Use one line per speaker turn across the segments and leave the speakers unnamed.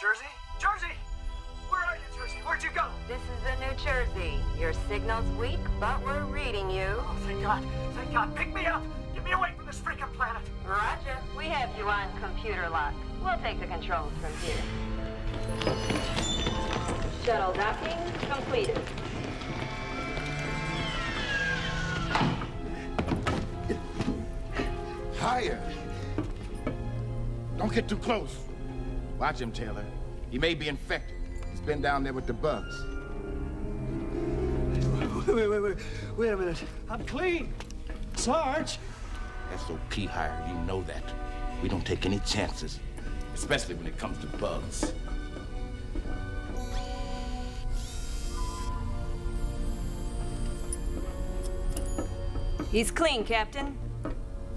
Jersey? Jersey! Where are you, Jersey? Where'd you go?
This is the New Jersey. Your signal's weak, but we're reading you.
Oh, thank God. Thank God. Pick me up. Get me away from this freaking planet.
Roger. We have you on computer lock. We'll take the controls from here. Shuttle docking completed.
Higher. Don't get too close. Watch him, Taylor. He may be infected. He's been down there with the bugs.
Wait, wait, wait, wait. Wait a minute. I'm clean. Sarge.
SOP higher, you know that. We don't take any chances, especially when it comes to bugs.
He's clean, Captain.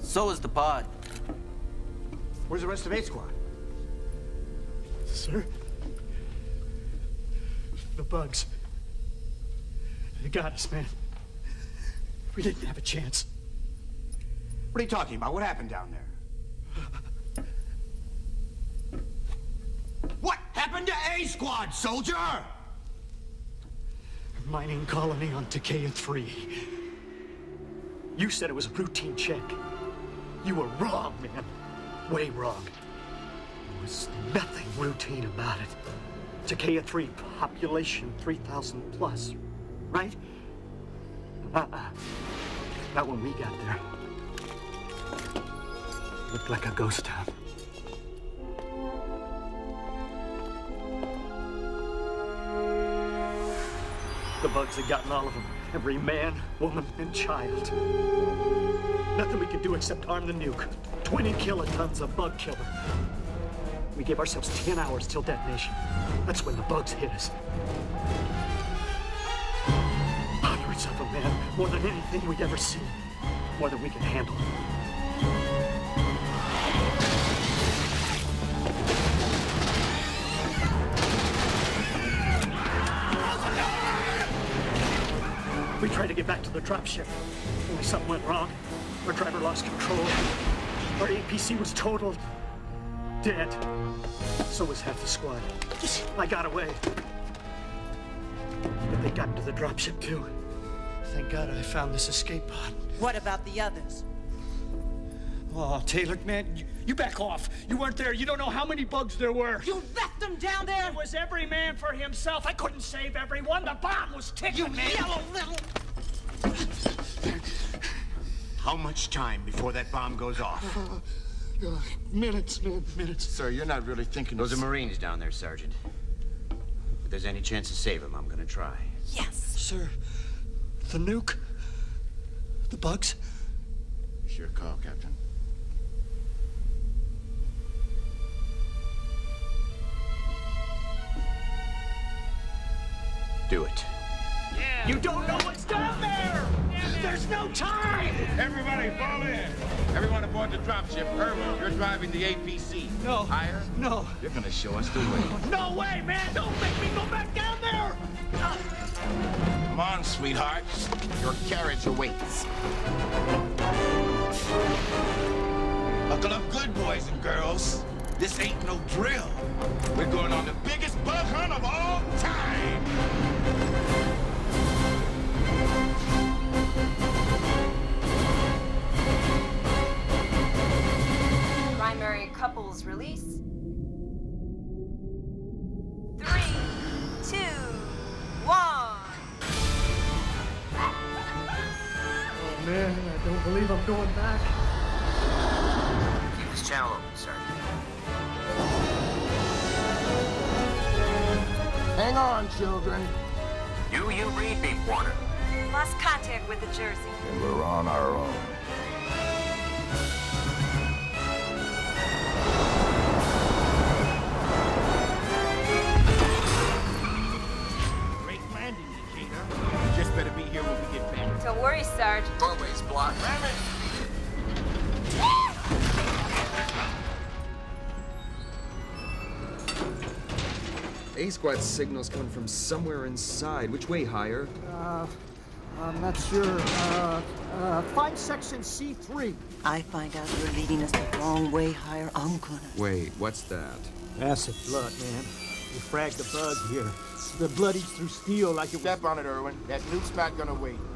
So is the pod.
Where's the rest of A Squad?
Sir? The bugs. They got us, man. We didn't have a chance.
What are you talking about? What happened down there? What happened to A Squad, soldier?
Mining colony on Takea 3. You said it was a routine check. You were wrong, man. Way wrong. Was nothing routine about it. Takea 3, population 3,000 plus, right? Uh-uh. Not when we got there. Looked like a ghost town. The bugs had gotten all of them. Every man, woman, and child. Nothing we could do except arm the nuke. 20 kilotons of bug killer. We gave ourselves 10 hours till detonation. That's when the bugs hit us. Hundreds of them, man. More than anything we'd ever seen. More than we could handle. We tried to get back to the dropship. Only something went wrong. Our driver lost control. Our APC was totaled. Dead. So was half the squad. I got away. But they got into the dropship too. Thank God I found this escape pod.
What about the others?
Oh, Taylor, man, you, you back off. You weren't there. You don't know how many bugs there were.
You left them down there?
It was every man for himself. I couldn't save everyone. The bomb was ticking,
You
man.
yellow little...
How much time before that bomb goes off?
Uh, minutes, man, minutes.
Sir, you're not really thinking
Those are. Marines down there, Sergeant. If there's any chance to save them, I'm gonna try.
Yes.
Sir, the nuke, the bugs.
It's your call, Captain.
Do it. Yeah.
You don't know what's down there. There's no time.
Everybody fall in. Everyone aboard the dropship. Irwin, you're driving the APC.
No.
Higher?
No.
You're gonna show us the way.
No way, man. Don't make me go back down there.
Come on, sweetheart. Your carriage awaits. Buckle up good, boys and girls. This ain't no drill. We're going
man, I don't believe I'm going back.
Keep this channel open, Sergeant.
Hang on, children.
Do you read me, Warner?
Lost contact with the Jersey.
And we're on our own.
A squad signal's coming from somewhere inside. Which way, higher?
Uh, I'm not sure. Uh, uh, find section C3.
I find out you're leading us the wrong way higher, I'm gonna.
Wait, what's that?
Acid blood, man. You fragged the bug here. The blood eats through steel like it was...
Step on it, Irwin. That nuke's not gonna wait.
Wait,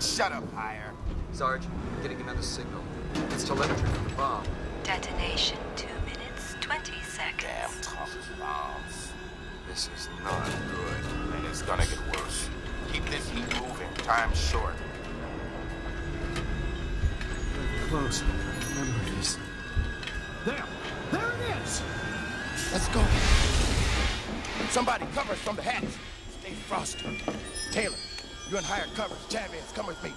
Shut up, higher.
Sarge, I'm getting another signal. It's telemetry from the bomb.
Detonation 2 minutes 20 seconds.
Damn tough bombs.
This is not good.
And it's gonna get worse. Keep this heat moving. Time's short.
Close. Remember this. There! There it is!
Let's go. Somebody cover us from the hatch. Stay frosty. Taylor, you and higher coverage. Chavez, come with me.